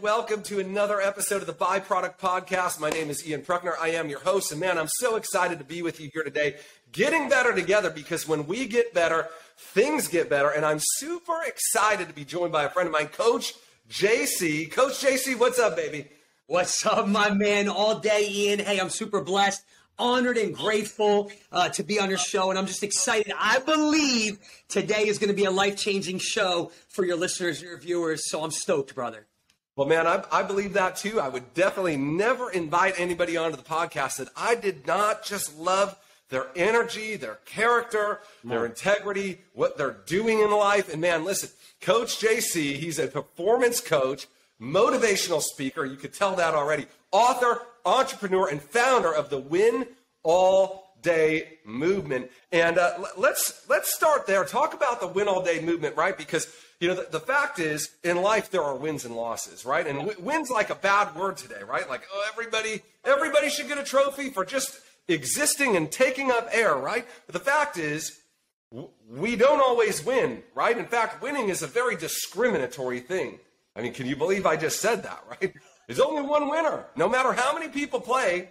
welcome to another episode of the Byproduct Podcast. My name is Ian Prukner. I am your host, and man, I'm so excited to be with you here today, getting better together because when we get better, things get better. And I'm super excited to be joined by a friend of mine, Coach JC. Coach JC, what's up, baby? What's up, my man? All day, Ian. Hey, I'm super blessed honored and grateful uh, to be on your show, and I'm just excited. I believe today is going to be a life changing show for your listeners, your viewers. So I'm stoked, brother. Well, man, I, I believe that too. I would definitely never invite anybody onto the podcast that I did not just love their energy, their character, their integrity, what they're doing in life. And man, listen, Coach JC, he's a performance coach, motivational speaker. You could tell that already. Author, entrepreneur, and founder of the Win All Day movement. And uh, let's let's start there. Talk about the Win All Day movement, right? Because you know, the, the, fact is, in life there are wins and losses, right? And w- wins like a bad word today, right? Like, oh, everybody, everybody should get a trophy for just existing and taking up air, right? But the fact is, we don't always win, right? In fact, winning is a very discriminatory thing. I mean, can you believe I just said that, right? There's only one winner. No matter how many people play,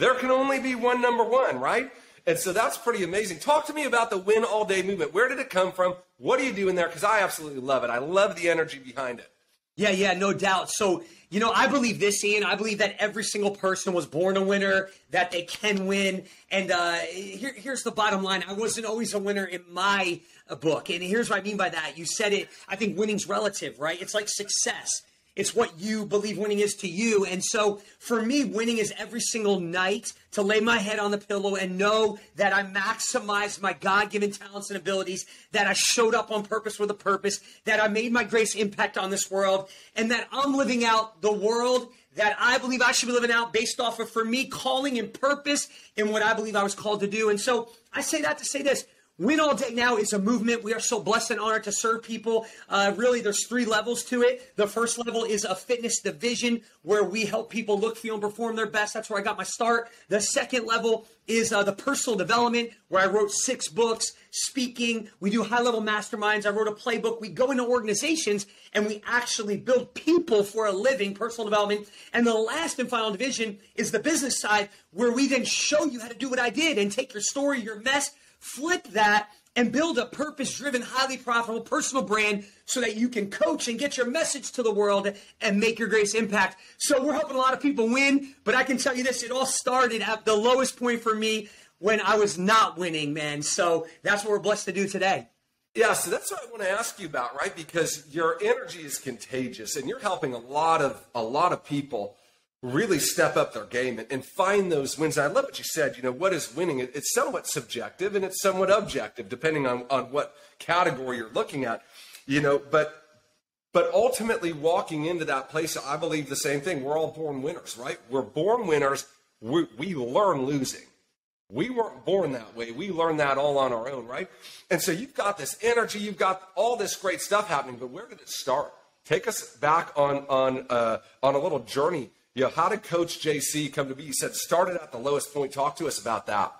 there can only be one number one, right? And so that's pretty amazing. Talk to me about the win all day movement. Where did it come from? What are you doing there? Because I absolutely love it. I love the energy behind it. Yeah, yeah, no doubt. So, you know, I believe this, Ian. I believe that every single person was born a winner, that they can win. And uh, here, here's the bottom line I wasn't always a winner in my book. And here's what I mean by that. You said it. I think winning's relative, right? It's like success. It's what you believe winning is to you. And so for me, winning is every single night to lay my head on the pillow and know that I maximized my God given talents and abilities, that I showed up on purpose with a purpose, that I made my grace impact on this world, and that I'm living out the world that I believe I should be living out based off of, for me, calling and purpose in what I believe I was called to do. And so I say that to say this Win All Day Now is a movement. We are so blessed and honored to serve people. Uh, really, there's three levels to it. The first level is a fitness division where we help people look, feel, and perform their best. That's where I got my start. The second level is uh, the personal development where I wrote six books, speaking. We do high level masterminds. I wrote a playbook. We go into organizations and we actually build people for a living, personal development. And the last and final division is the business side where we then show you how to do what I did and take your story, your mess, flip that and build a purpose driven, highly profitable personal brand so that you can coach and get your message to the world and make your greatest impact. So we're helping a lot of people win, but I can tell you this, it all started at the lowest point for me when I was not winning, man. So that's what we're blessed to do today. Yeah, so that's what I want to ask you about, right? Because your energy is contagious and you're helping a lot of a lot of people really step up their game and, and, find those wins. I love what you said. You know, what is winning? It, it's somewhat subjective and it's somewhat objective, depending on, on what category you're looking at. You know, but but ultimately walking into that place, I believe the same thing. We're all born winners, right? We're born winners. We, we learn losing. We weren't born that way. We learned that all on our own, right? And so you've got this energy, you've got all this great stuff happening, but where did it start? Take us back on on uh, on a little journey you know, how did Coach JC come to be? You said started at the lowest point. Talk to us about that.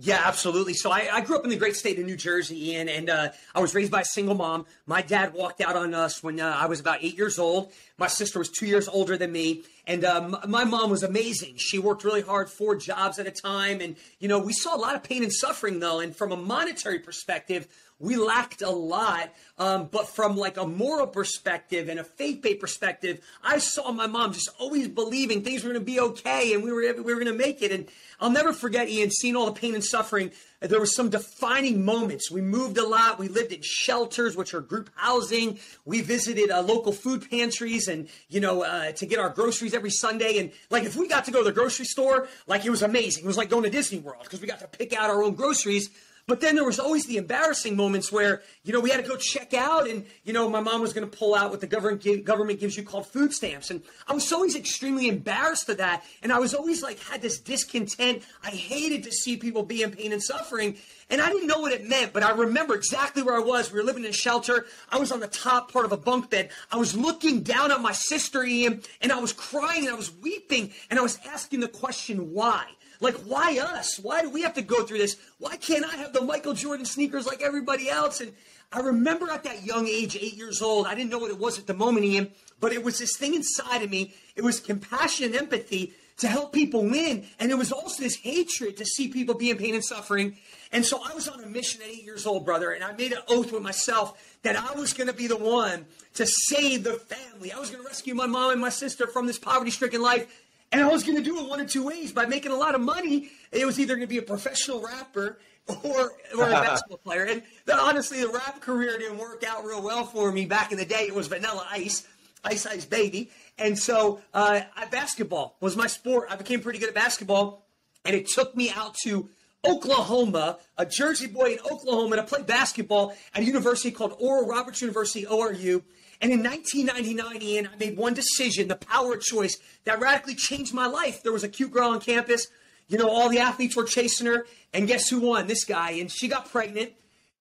Yeah, absolutely. So I, I, grew up in the great state of New Jersey, Ian, and uh, I was raised by a single mom. My dad walked out on us when uh, I was about eight years old. My sister was two years older than me, and um, my mom was amazing. She worked really hard, four jobs at a time, and you know we saw a lot of pain and suffering though. And from a monetary perspective, we lacked a lot. Um, but from like a moral perspective and a faith-based perspective, I saw my mom just always believing things were going to be okay and we were we were going to make it. And I'll never forget Ian seeing all the pain and suffering. There were some defining moments. We moved a lot. We lived in shelters, which are group housing. We visited uh, local food pantries and, you know, uh, to get our groceries every Sunday. And like, if we got to go to the grocery store, like it was amazing. It was like going to Disney World because we got to pick out our own groceries. But then there was always the embarrassing moments where, you know, we had to go check out and, you know, my mom was going to pull out what the government, government gives you called food stamps. And I was always extremely embarrassed of that. And I was always like, had this discontent. I hated to see people be in pain and suffering. And I didn't know what it meant, but I remember exactly where I was. We were living in a shelter. I was on the top part of a bunk bed. I was looking down at my sister, Ian, and I was crying and I was weeping and I was asking the question, why? Like, why us? Why do we have to go through this? Why can't I have the Michael Jordan sneakers like everybody else. And I remember at that young age, eight years old, I didn't know what it was at the moment, Ian, but it was this thing inside of me. It was compassion and empathy to help people win. And it was also this hatred to see people be in pain and suffering. And so I was on a mission at eight years old, brother, and I made an oath with myself that I was going to be the one to save the family. I was going to rescue my mom and my sister from this poverty stricken life. And I was going to do it one of two ways by making a lot of money. It was either going to be a professional rapper or, or a basketball player. And the, honestly, the rap career didn't work out real well for me back in the day. It was Vanilla Ice, Ice Ice Baby. And so uh, basketball was my sport. I became pretty good at basketball. And it took me out to Oklahoma, a Jersey boy in Oklahoma, to play basketball at a university called Oral Roberts University, ORU. And in 1999, Ian, I made one decision, the power of choice, that radically changed my life. There was a cute girl on campus. You know, all the athletes were chasing her. And guess who won? This guy. And she got pregnant.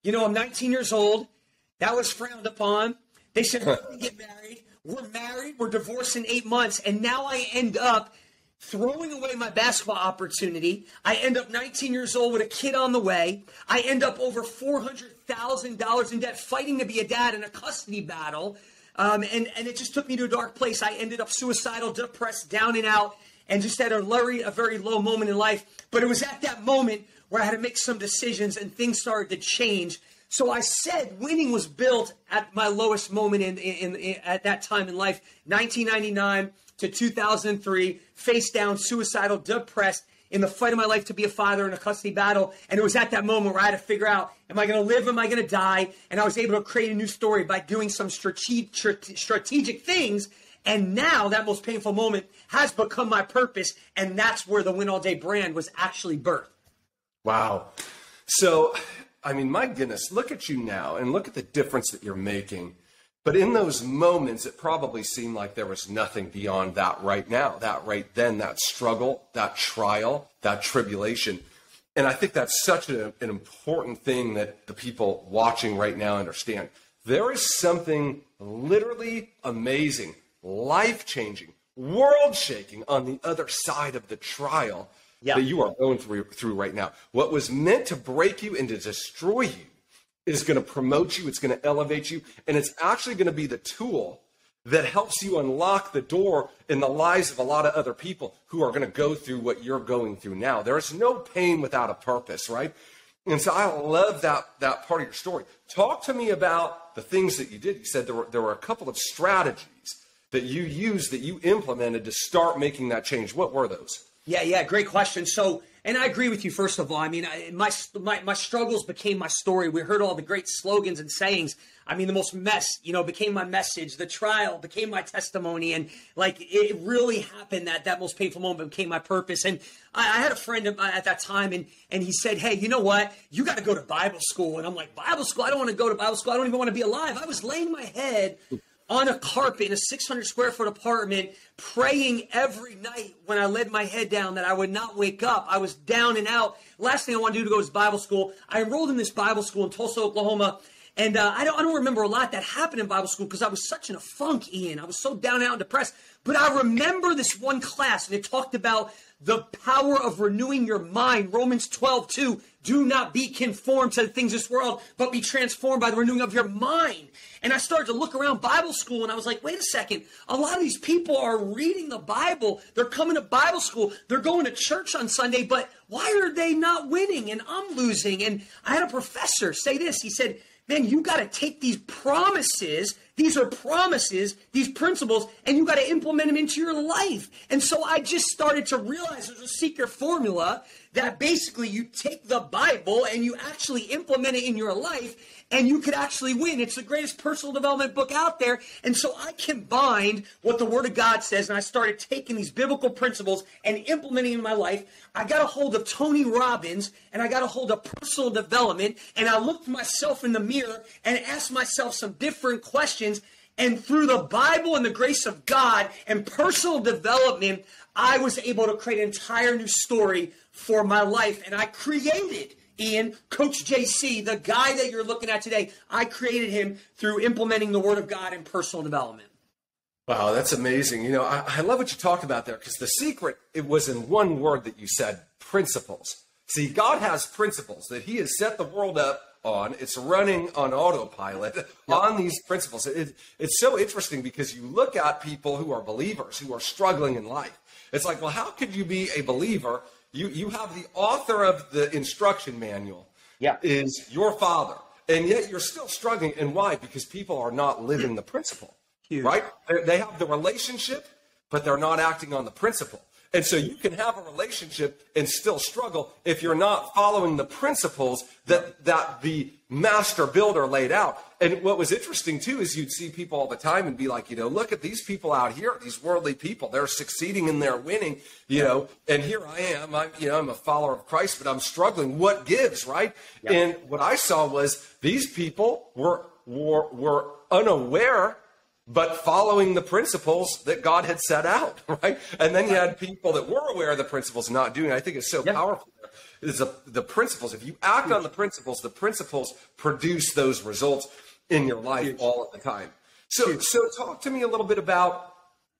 You know, I'm 19 years old. That was frowned upon. They said, get married. We're married. We're divorced in eight months. And now I end up throwing away my basketball opportunity. I end up 19 years old with a kid on the way. I end up over $400,000 in debt fighting to be a dad in a custody battle. Um, and, and it just took me to a dark place. I ended up suicidal, depressed, down and out, and just had a very, a very low moment in life. But it was at that moment where I had to make some decisions and things started to change. So I said winning was built at my lowest moment in, in, in, at that time in life, 1999 to 2003, face down, suicidal, depressed, in the fight of my life to be a father in a custody battle. And it was at that moment where I had to figure out, am I going to live? Am I going to die? And I was able to create a new story by doing some strategic, strategic things. And now that most painful moment has become my purpose. And that's where the Win All Day brand was actually birthed. Wow. So, I mean, my goodness, look at you now and look at the difference that you're making. But in those moments, it probably seemed like there was nothing beyond that right now, that right then, that struggle, that trial, that tribulation. And I think that's such an important thing that the people watching right now understand. There is something literally amazing, life changing, world shaking on the other side of the trial that you are going through, through right now. What was meant to break you and to destroy you is going to promote you, it's going to elevate you, and it's actually going to be the tool that helps you unlock the door in the lives of a lot of other people who are going to go through what you're going through now. There is no pain without a purpose, right? And so I love that, that part of your story. Talk to me about the things that you did. You said there were, there were a couple of strategies that you used, that you implemented to start making that change. What were those? Yeah, yeah, great question. So, and I agree with you. First of all, I mean, I, my, my my struggles became my story. We heard all the great slogans and sayings. I mean, the most mess, you know, became my message. The trial became my testimony, and like it really happened that that most painful moment became my purpose. And I, I had a friend at that time, and and he said, "Hey, you know what? You got to go to Bible school." And I'm like, "Bible school? I don't want to go to Bible school. I don't even want to be alive." I was laying my head on a carpet in a 600 square foot apartment, praying every night when I laid my head down that I would not wake up. I was down and out. Last thing I wanted to do to go is Bible school. I enrolled in this Bible school in Tulsa, Oklahoma. And uh, I, don't, I don't remember a lot that happened in Bible school because I was such in a funk, Ian. I was so down out and depressed. But I remember this one class, and it talked about the power of renewing your mind. Romans 12, 2. Do not be conformed to the things of this world, but be transformed by the renewing of your mind. And I started to look around Bible school and I was like, wait a second. A lot of these people are reading the Bible. They're coming to Bible school. They're going to church on Sunday, but why are they not winning? And I'm losing. And I had a professor say this. He said, man, you got to take these promises. These are promises, these principles, and you got to implement them into your life. And so I just started to realize there's a secret formula that basically you take the Bible and you actually implement it in your life and you could actually win. It's the greatest personal development book out there. And so I combined what the Word of God says, and I started taking these biblical principles and implementing in my life. I got a hold of Tony Robbins, and I got a hold of personal development, and I looked myself in the mirror and asked myself some different questions. And through the Bible and the grace of God and personal development, I was able to create an entire new story for my life. And I created Ian, Coach JC, the guy that you're looking at today, I created him through implementing the Word of God in personal development. Wow, that's amazing. You know, I, I love what you talked about there because the secret, it was in one word that you said principles. See, God has principles that He has set the world up on. It's running on autopilot on these principles. It, it's so interesting because you look at people who are believers, who are struggling in life. It's like, well, how could you be a believer? You, you have the author of the instruction manual Yeah. is your father. And yet you're still struggling. And why? Because people are not living the principle, Huge. right? They, they have the relationship, but they're not acting on the principle. And so you can have a relationship and still struggle if you're not following the principles that, that the master builder laid out. And what was interesting too is you'd see people all the time and be like, you know, look at these people out here, these worldly people. They're succeeding and they're winning, you know, and here I am. I'm, you know, I'm a follower of Christ, but I'm struggling. What gives, right? And what I saw was these people were, were, were unaware but following the principles that God had set out, right? And then you had people that were aware of the principles not doing it. I think it's so Yeah. powerful. Is the, the principles. If you act on the principles, the principles produce those results in your life all of the time. So, so talk to me a little bit about,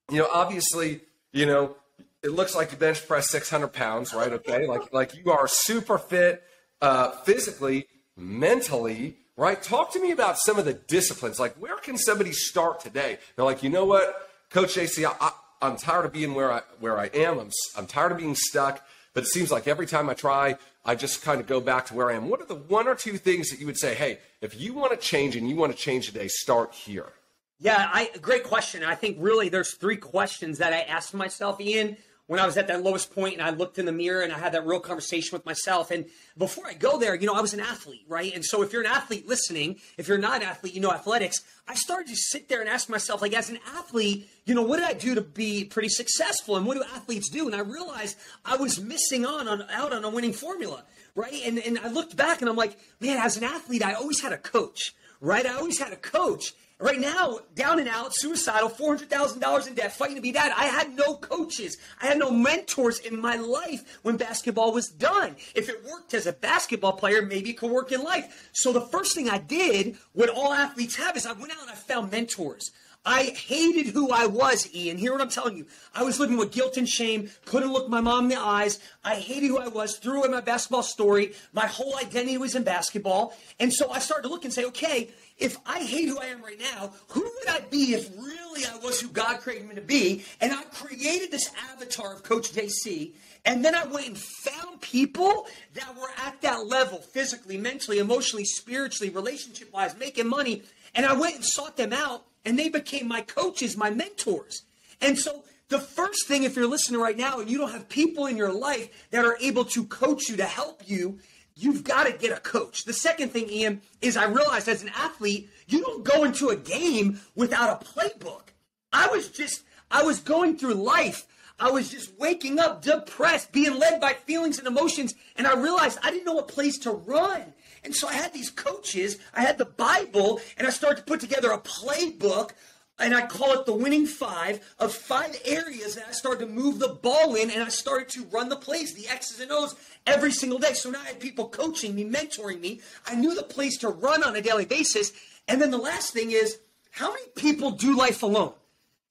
you know, obviously, you know, it looks like you bench press 600 pounds, right? Okay. Like, like you are super fit, uh, physically, mentally, right? Talk to me about some of the disciplines. Like, where can somebody start today? They're like, you know what, Coach JC, I, I'm tired of being where I where I am. I'm I'm tired of being stuck. But it seems like every time I try, I just kind of go back to where I am. What are the one or two things that you would say, hey, if you want to change and you want to change today, start here? Yeah, I great question. I think really there's three questions that I asked myself, Ian, when I was at that lowest point and I looked in the mirror and I had that real conversation with myself. And before I go there, you know, I was an athlete, right? And so if you're an athlete listening, if you're not an athlete, you know athletics, I started to sit there and ask myself, like, as an athlete, you know, what did I do to be pretty successful? And what do athletes do? And I realized I was missing on, on out on a winning formula, right? And and I looked back and I'm like, man, as an athlete, I always had a coach, right? I always had a coach. Right now, down and out, suicidal, $400,000 in debt, fighting to be dad. I had no coaches. I had no mentors in my life when basketball was done. If it worked as a basketball player, maybe it could work in life. So the first thing I did, what all athletes have, is I went out and I found mentors. I hated who I was, Ian. Hear what I'm telling you. I was living with guilt and shame, couldn't look my mom in the eyes. I hated who I was, threw away my basketball story. My whole identity was in basketball. And so I started to look and say, okay, if I hate who I am right now, who would I be if really I was who God created me to be? And I created this avatar of Coach JC. And then I went and found people that were at that level, physically, mentally, emotionally, spiritually, relationship wise, making money. And I went and sought them out, and they became my coaches, my mentors. And so the first thing, if you're listening right now and you don't have people in your life that are able to coach you, to help you, you've got to get a coach. The second thing, Ian, is I realized as an athlete, you don't go into a game without a playbook. I was just, I was going through life. I was just waking up depressed, being led by feelings and emotions, and I realized I didn't know what place to run. And so I had these coaches, I had the Bible, and I started to put together a playbook and I call it the winning five of five areas that I started to move the ball in and I started to run the plays, the X's and O's every single day. So now I had people coaching me, mentoring me. I knew the place to run on a daily basis. And then the last thing is how many people do life alone?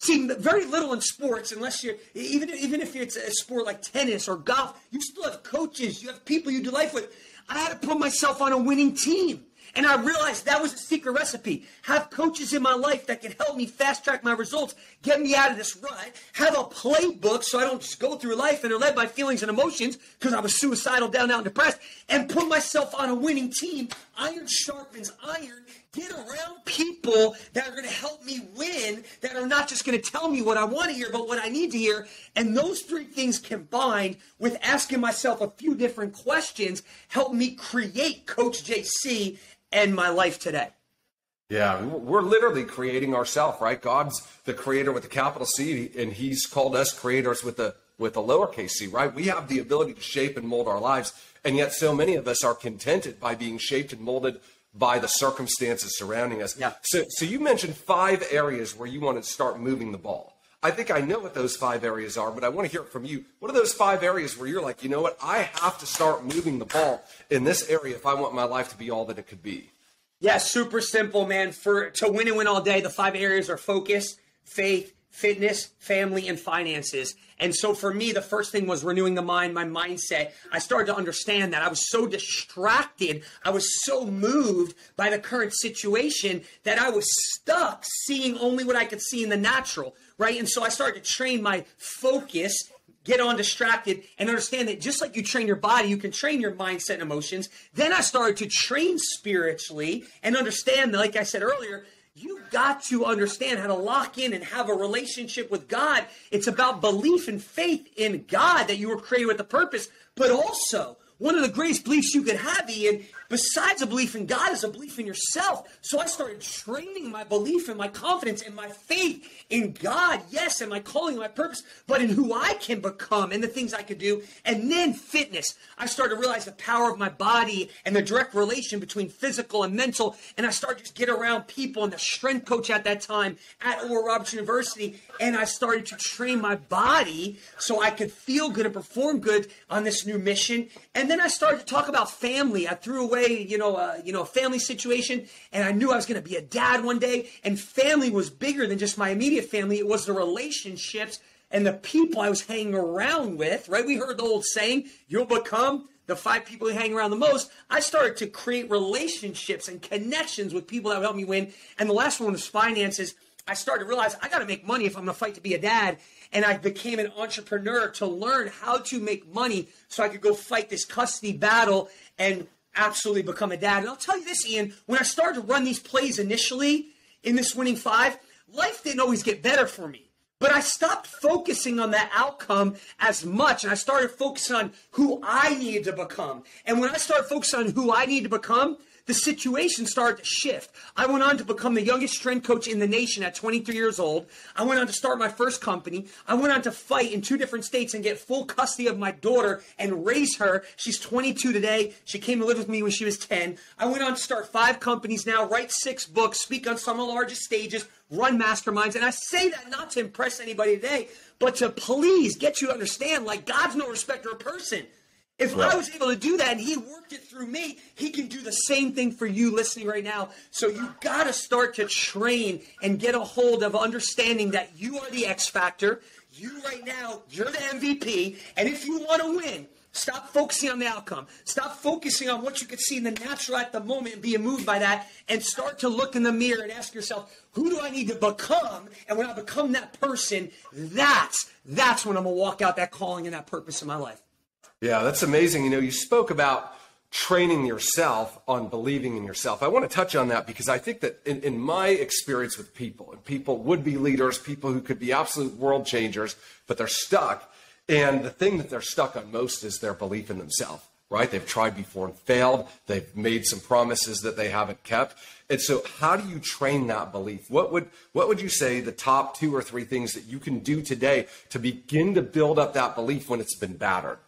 See, very little in sports, unless you're even even if it's a sport like tennis or golf, you still have coaches, you have people you do life with. I had to put myself on a winning team. And I realized that was a secret recipe. Have coaches in my life that can help me fast track my results, get me out of this rut, have a playbook so I don't just go through life and are led by feelings and emotions because I was suicidal, down, out, and depressed, and put myself on a winning team. Iron sharpens iron. Get around people that are going to help me win, that are not just going to tell me what I want to hear, but what I need to hear. And those three things combined with asking myself a few different questions help me create Coach JC and my life today. Yeah, we're literally creating ourselves, right? God's the creator with a capital C, and He's called us creators with a with a lowercase c, right? We have the ability to shape and mold our lives, and yet so many of us are contented by being shaped and molded by the circumstances surrounding us. Yeah. So, so you mentioned five areas where you want to start moving the ball. I think I know what those five areas are, but I want to hear it from you. What are those five areas where you're like, you know what? I have to start moving the ball in this area if I want my life to be all that it could be. Yeah, super simple, man. For to win and win all day, the five areas are focus, faith, fitness, family, and finances. And so for me, the first thing was renewing the mind, my mindset. I started to understand that I was so distracted. I was so moved by the current situation that I was stuck seeing only what I could see in the natural, right? And so I started to train my focus get on distracted and understand that just like you train your body, you can train your mindset and emotions. Then I started to train spiritually and understand, like I said earlier, You've got to understand how to lock in and have a relationship with God. It's about belief and faith in God that you were created with a purpose, but also one of the greatest beliefs you could have, Ian, besides a belief in God, is a belief in yourself. So I started training my belief and my confidence and my faith in God, yes, and my calling, my purpose, but in who I can become and the things I could do. And then fitness. I started to realize the power of my body and the direct relation between physical and mental. And I started to get around people and the strength coach at that time at Oral Roberts University. And I started to train my body so I could feel good and perform good on this new mission. And then I started to talk about family. I threw away, you know, uh, you know, family situation, and I knew I was going to be a dad one day. And family was bigger than just my immediate family. It was the relationships and the people I was hanging around with. Right? We heard the old saying, "You'll become." The five people you hang around the most, I started to create relationships and connections with people that would help me win. And the last one was finances. I started to realize I got to make money if I'm going to fight to be a dad and I became an entrepreneur to learn how to make money so I could go fight this custody battle and absolutely become a dad. And I'll tell you this, Ian, when I started to run these plays initially in this winning five, life didn't always get better for me. But I stopped focusing on that outcome as much and I started focusing on who I needed to become. And when I started focusing on who I needed to become, the situation started to shift. I went on to become the youngest strength coach in the nation at 23 years old. I went on to start my first company. I went on to fight in two different states and get full custody of my daughter and raise her. She's 22 today. She came to live with me when she was 10. I went on to start five companies now, write six books, speak on some of the largest stages, run masterminds. And I say that not to impress anybody today, but to please get you to understand like God's no respecter of person. If right. I was able to do that and he worked it through me, he can do the same thing for you listening right now. So you got to start to train and get a hold of understanding that you are the X factor. You right now, you're the MVP. And if you want to win, Stop focusing on the outcome. Stop focusing on what you can see in the natural at the moment and being moved by that. And start to look in the mirror and ask yourself, who do I need to become? And when I become that person, that's that's when I'm gonna walk out that calling and that purpose in my life. Yeah, that's amazing. You know, you spoke about training yourself on believing in yourself. I want to touch on that because I think that in, in my experience with people, and people would be leaders, people who could be absolute world changers, but they're stuck. And the thing that they're stuck on most is their belief in themselves, right? They've tried before and failed. They've made some promises that they haven't kept. And so how do you train that belief? What would what would you say the top two or three things that you can do today to begin to build up that belief when it's been battered?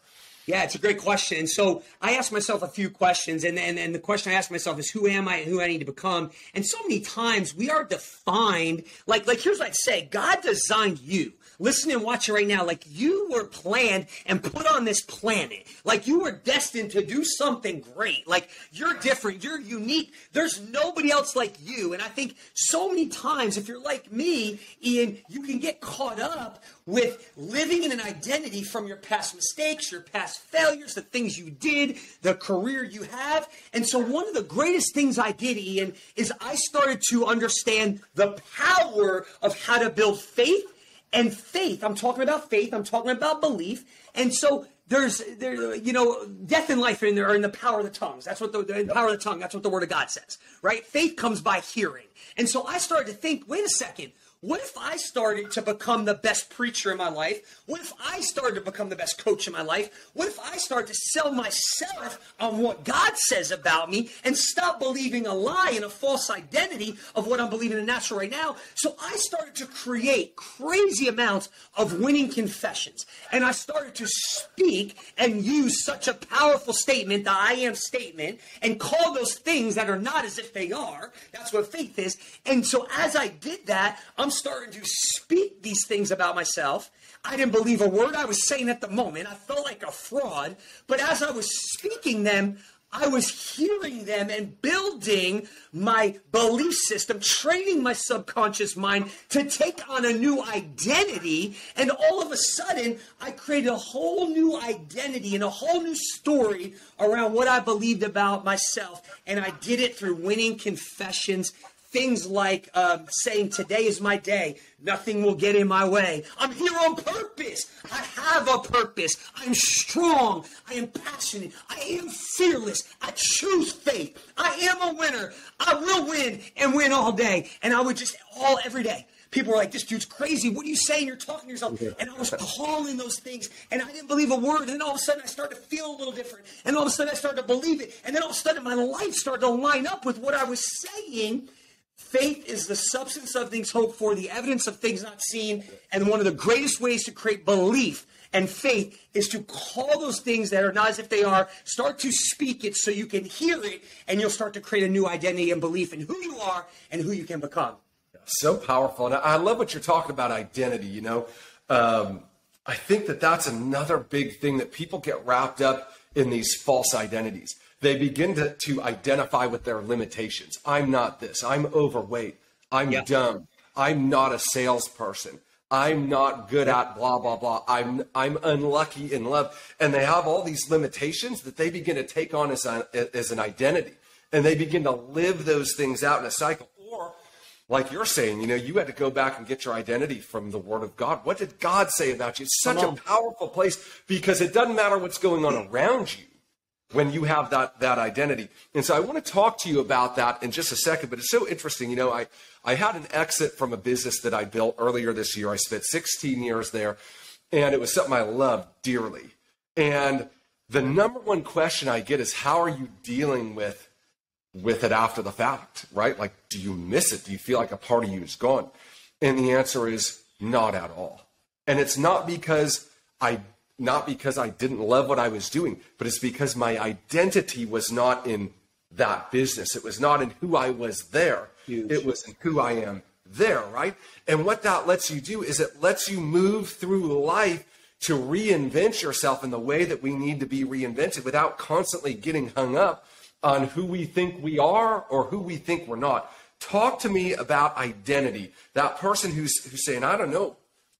Yeah, it's a great question. And So I asked myself a few questions, and, and, and the question I asked myself is, who am I and who I need to become? And so many times we are defined, like, like here's what I'd say God designed you listen and watch it right now. Like you were planned and put on this planet. Like you were destined to do something great. Like you're different. You're unique. There's nobody else like you. And I think so many times, if you're like me, Ian, you can get caught up with living in an identity from your past mistakes, your past failures, the things you did, the career you have. And so, one of the greatest things I did, Ian, is I started to understand the power of how to build faith and faith. I'm talking about faith. I'm talking about belief. And so there's there you know death and life are in there are in the power of the tongues. That's what the, the power of the tongue. That's what the word of God says, right? Faith comes by hearing. And so I started to think, wait a second. What if I started to become the best preacher in my life? What if I started to become the best coach in my life? What if I started to sell myself on what God says about me and stop believing a lie and a false identity of what I'm believing in natural right now? So I started to create crazy amounts of winning confessions. And I started to speak and use such a powerful statement, the I am statement, and call those things that are not as if they are. That's what faith is. And so as I did that, I'm I'm starting to speak these things about myself. I didn't believe a word I was saying at the moment. I felt like a fraud. But as I was speaking them, I was hearing them and building my belief system, training my subconscious mind to take on a new identity. And all of a sudden, I created a whole new identity and a whole new story around what I believed about myself. And I did it through winning confessions things like um, saying, Today is my day. Nothing will get in my way. I'm here on purpose. I have a purpose. I'm strong. I am passionate. I am fearless. I choose faith. I am a winner. I will win and win all day. And I would just all every day. People were like, this dude's crazy. What are you saying? You're talking to yourself. And I was calling those things, and I didn't believe a word. And then all of a sudden, I started to feel a little different. And all of a sudden, I started to believe it. And then all of a sudden, my life started to line up with what I was saying. Faith is the substance of things hoped for, the evidence of things not seen. And one of the greatest ways to create belief and faith is to call those things that are not as if they are, start to speak it so you can hear it, and you'll start to create a new identity and belief in who you are and who you can become. So powerful. And I love what you're talking about identity. You know, um, I think that that's another big thing that people get wrapped up in these false identities they begin to, to identify with their limitations. I'm not this. I'm overweight. I'm yeah. dumb. I'm not a salesperson. I'm not good at blah blah blah. I'm I'm unlucky in love, and they have all these limitations that they begin to take on as a, as an identity, and they begin to live those things out in a cycle. Or, like you're saying, you know, you had to go back and get your identity from the Word of God. What did God say about you? It's such a powerful place because it doesn't matter what's going on around you when you have that that identity. And so I want to talk to you about that in just a second, but it's so interesting. You know, I I had an exit from a business that I built earlier this year. I spent 16 years there, and it was something I loved dearly. And the number one question I get is how are you dealing with with it after the fact, right? Like do you miss it? Do you feel like a part of you is gone? And the answer is not at all. And it's not because I not because I didn't love what I was doing, but it's because my identity was not in that business. It was not in who I was there. Huge. It was in who I am there, right? And what that lets you do is it lets you move through life to reinvent yourself in the way that we need to be reinvented without constantly getting hung up on who we think we are or who we think we're not. Talk to me about identity. That person who's who's saying, I don't know,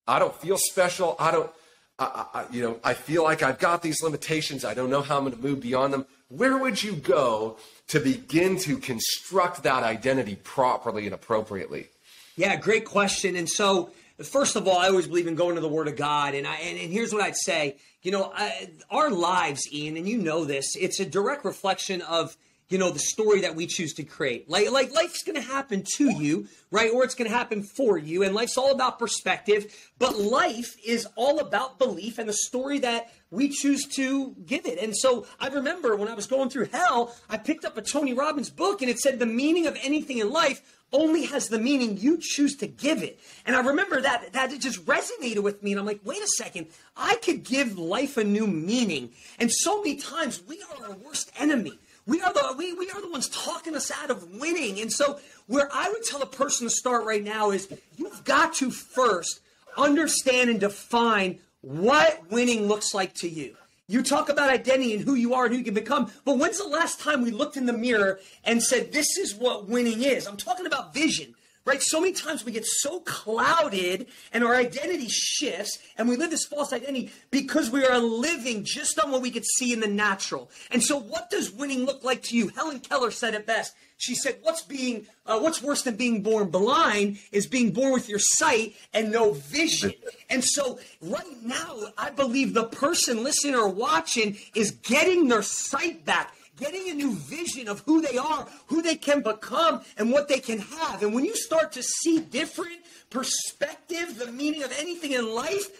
I don't feel special, I don't I, I, you know, I feel like I've got these limitations. I don't know how I'm going to move beyond them. Where would you go to begin to construct that identity properly and appropriately? Yeah, great question. And so, first of all, I always believe in going to the Word of God. And I and, and here's what I'd say. You know, I, our lives, Ian, and you know this. It's a direct reflection of you know the story that we choose to create like like life's going to happen to you right or it's going to happen for you and life's all about perspective but life is all about belief and the story that we choose to give it and so i remember when i was going through hell i picked up a tony robbins book and it said the meaning of anything in life only has the meaning you choose to give it. And I remember that that it just resonated with me. And I'm like, wait a second, I could give life a new meaning. And so many times we are our worst enemy. We are the we, we are the ones talking us out of winning. And so where I would tell a person to start right now is you've got to first understand and define what winning looks like to you. You talk about identity and who you are and who you can become, but when's the last time we looked in the mirror and said, This is what winning is? I'm talking about vision right? So many times we get so clouded and our identity shifts and we live this false identity because we are living just on what we could see in the natural. And so what does winning look like to you? Helen Keller said it best. She said, "What's being, uh, what's worse than being born blind is being born with your sight and no vision." And so, right now, I believe the person listening or watching is getting their sight back getting a new vision of who they are, who they can become, and what they can have. And when you start to see different perspective, the meaning of anything in life,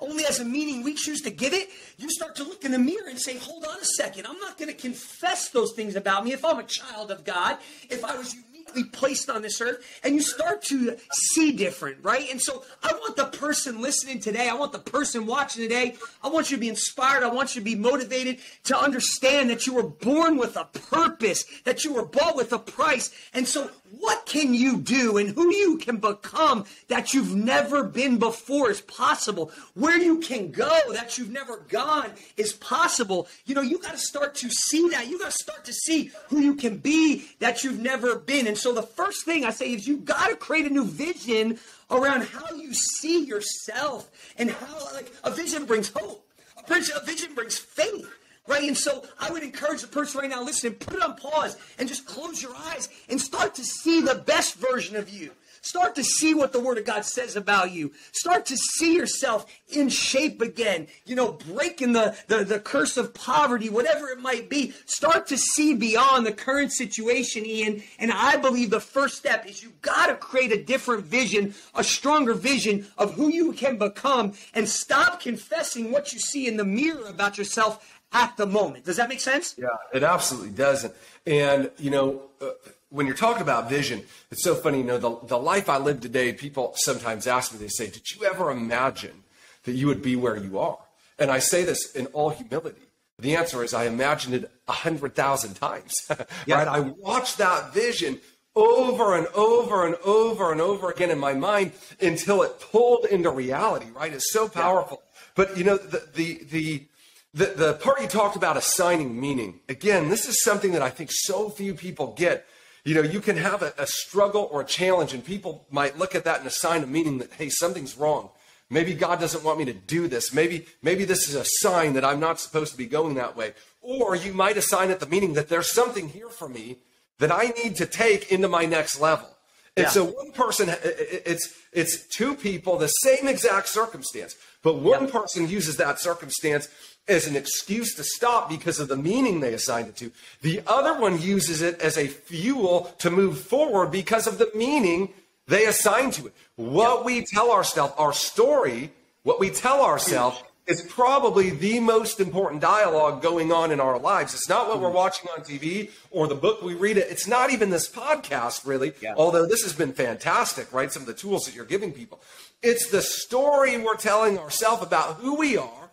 only as a meaning we choose to give it, you start to look in the mirror and say, hold on a second, I'm not going to confess those things about me if I'm a child of God, if I was placed on this earth, and you start to see different, right? And so I want the person listening today, I want the person watching today, I want you to be inspired, I want you to be motivated to understand that you were born with a purpose, that you were bought with a price. And so what can you do and who you can become that you've never been before is possible. Where you can go that you've never gone is possible. You know, you got to start to see that. You got to start to see who you can be that you've never been. And so the first thing I say is you got to create a new vision around how you see yourself and how like a vision brings hope. A vision brings faith right? And so I would encourage the person right now listening, put it on pause and just close your eyes and start to see the best version of you. Start to see what the Word of God says about you. Start to see yourself in shape again. You know, breaking the, the, the curse of poverty, whatever it might be. Start to see beyond the current situation, Ian. And I believe the first step is you've got to create a different vision, a stronger vision of who you can become, and stop confessing what you see in the mirror about yourself at the moment. Does that make sense? Yeah, it absolutely does. not And, you know, uh, when you're talking about vision, it's so funny, you know, the, the life I live today, people sometimes ask me, they say, Did you ever imagine that you would be where you are? And I say this in all humility. The answer is I imagined it a hundred thousand times. yeah. Right? I watched that vision over and over and over and over again in my mind until it pulled into reality, right? It's so powerful. Yeah. But you know, the the the the, the part you talked about assigning meaning, again, this is something that I think so few people get. You know, you can have a, a struggle or a challenge, and people might look at that and assign a meaning that, hey, something's wrong. Maybe God doesn't want me to do this. Maybe, maybe this is a sign that I'm not supposed to be going that way. Or you might assign it the meaning that there's something here for me that I need to take into my next level. And yeah. so one person, it's it's two people, the same exact circumstance, but one person uses that circumstance as an excuse to stop because of the meaning they assigned it to. The other one uses it as a fuel to move forward because of the meaning they assigned to it. What we tell ourselves, our story, what we tell ourselves is probably the most important dialogue going on in our lives. It's not what we're mm-hmm. watching on TV or the book we read. It. It's not even this podcast, really, yeah. although this has been fantastic, right? Some of the tools that you're giving people. It's the story we're telling ourselves about who we are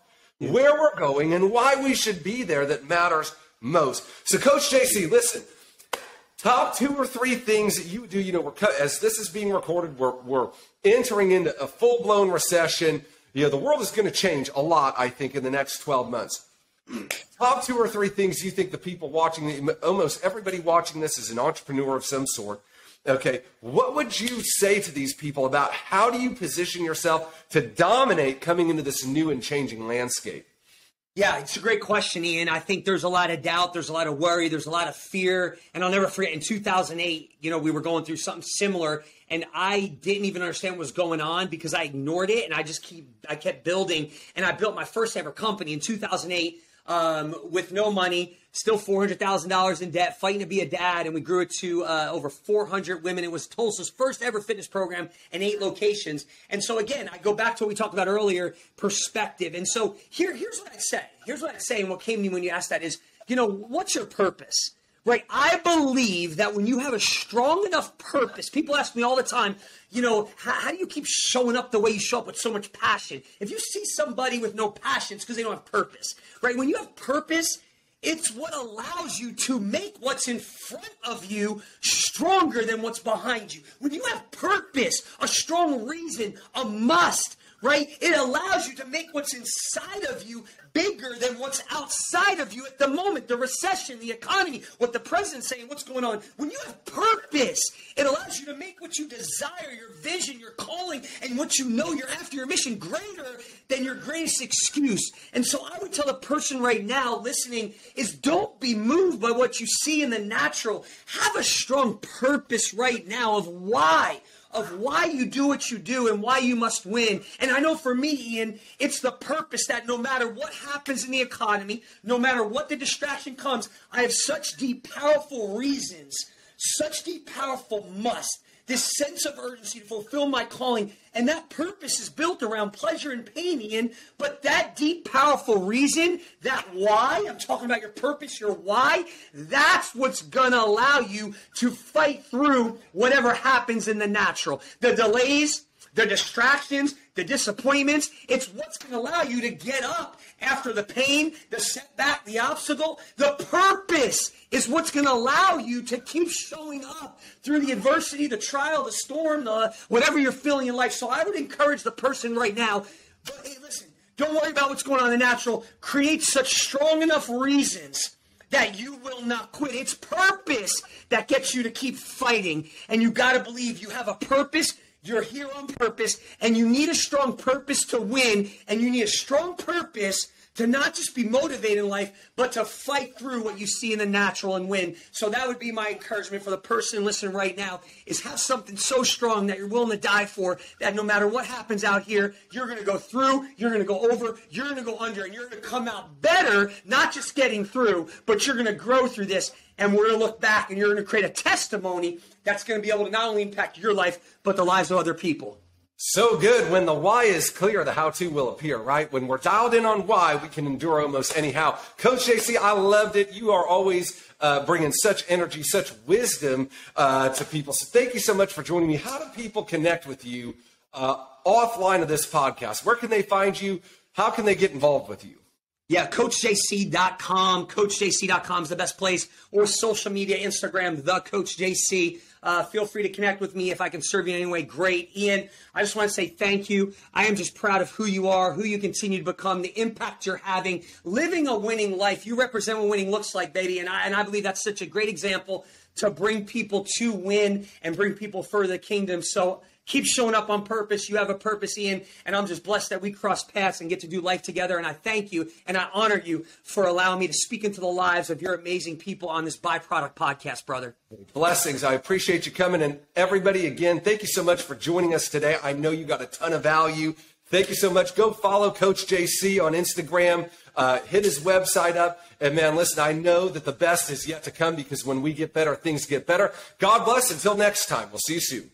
where we're going, and why we should be there that matters most. So, Coach JC, listen. Top two or three things that you do. You know, we're as this is being recorded, we're we're entering into a full blown recession. You know, the world is going to change a lot. I think in the next twelve months. Top two or three things you think the people watching, almost everybody watching this is an entrepreneur of some sort. Okay, what would you say to these people about how do you position yourself to dominate coming into this new and changing landscape? Yeah, it's a great question, Ian. I think there's a lot of doubt, there's a lot of worry, there's a lot of fear. And I'll never forget in 2008, you know, we were going through something similar and I didn't even understand what was going on because I ignored it and I just keep I kept building and I built my first ever company in 2008 um, with no money, still $400,000 in debt, fighting to be a dad, and we grew it to uh, over 400 women. It was Tulsa's first ever fitness program and eight locations. And so, again, I go back to what we talked about earlier perspective. And so, here, here's what I'd say. Here's what I'd say, and what came to me when you asked that is, you know, what's your purpose? Right. I believe that when you have a strong enough purpose, people ask me all the time, you know, how, how, do you keep showing up the way you show up with so much passion? If you see somebody with no passion, it's because they don't have purpose. Right. When you have purpose, it's what allows you to make what's in front of you stronger than what's behind you. When you have purpose, a strong reason, a must, right? It allows you to make what's inside of you bigger than what's outside of you at the moment. The recession, the economy, what the president's saying, what's going on. When you have purpose, it allows you to make what you desire, your vision, your calling, and what you know you're after, your mission greater than your greatest excuse. And so I would tell a person right now listening is don't be moved by what you see in the natural. Have a strong purpose right now of why of why you do what you do and why you must win. And I know for me, Ian, it's the purpose that no matter what happens in the economy, no matter what the distraction comes, I have such deep, powerful reasons, such deep, powerful must this sense of urgency to fulfill my calling. And that purpose is built around pleasure and pain, Ian. But that deep, powerful reason, that why, I'm talking about your purpose, your why, that's what's going to allow you to fight through whatever happens in the natural. The delays, the distractions, the disappointments. It's what's going to allow you to get up after the pain, the setback, the obstacle. The purpose is what's going to allow you to keep showing up through the adversity, the trial, the storm, the whatever you're feeling in life. So I would encourage the person right now, but hey, listen, don't worry about what's going on in the natural. Create such strong enough reasons that you will not quit. It's purpose that gets you to keep fighting. And you got to believe you have a purpose. You're here on purpose, and you need a strong purpose to win, and you need a strong purpose to not just be motivated in life, but to fight through what you see in the natural and win. So that would be my encouragement for the person listening right now is have something so strong that you're willing to die for that no matter what happens out here, you're going to go through, you're going to go over, you're going to go under, and you're going to come out better, not just getting through, but you're going to grow through this. And we're going to look back and you're going to create a testimony that's going to be able to not only impact your life, but the lives of other people. So good. When the why is clear, the how to will appear, right? When we're dialed in on why, we can endure almost anyhow. Coach JC, I loved it. You are always uh, bringing such energy, such wisdom uh, to people. So thank you so much for joining me. How do people connect with you uh, offline of this podcast? Where can they find you? How can they get involved with you? Yeah, CoachJC.com. CoachJC.com is the best place, or social media, Instagram, the Coach JC. Uh, feel free to connect with me if I can serve you in any way. Great. Ian, I just want to say thank you. I am just proud of who you are, who you continue to become, the impact you're having, living a winning life. You represent what winning looks like, baby. And I, and I believe that's such a great example to bring people to win and bring people for the kingdom. So keep showing up on purpose. You have a purpose, Ian, and I'm just blessed that we cross paths and get to do life together. And I thank you and I honor you for allowing me to speak into the lives of your amazing people on this byproduct podcast, brother. Blessings. I appreciate you coming. And everybody, again, thank you so much for joining us today. I know you got a ton of value. Thank you so much. Go follow Coach JC on Instagram. Uh, hit his website up. And man, listen, I know that the best is yet to come because when we get better, things get better. God bless. Until next time, we'll see you soon.